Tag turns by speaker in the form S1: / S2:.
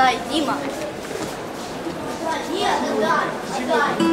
S1: Отдай, Дима.
S2: Нет, отдай, отдай.